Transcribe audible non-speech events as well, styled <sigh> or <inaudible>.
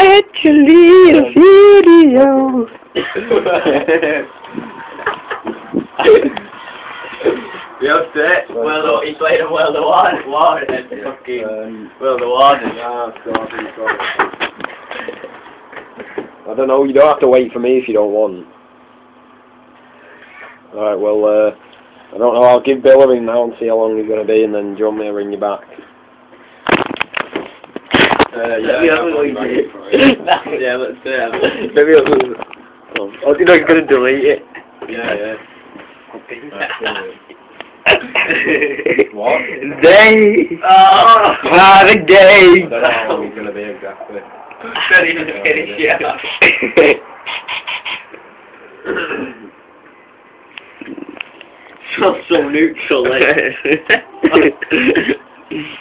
Actually, a video. Just it. Well, the, he played a World of War, War and then fucking Um, World of War. ah, sorry, sorry. I don't know, you don't have to wait for me if you don't want. Alright, well, uh, I don't know, I'll give Bill a ring now and see how long he's going to be, and then do you want me to ring you back? Uh, yeah, yeah, going <laughs> to- let's do it. Maybe I'll... Oh, oh, you know he's gonna delete it. Yeah, yeah. <laughs> <laughs> What? Day! Ah. Ah, oh! Have a I don't day! know how long he's going to be exactly. Don't even finish yet. Smells so neutral, like. <laughs> <laughs>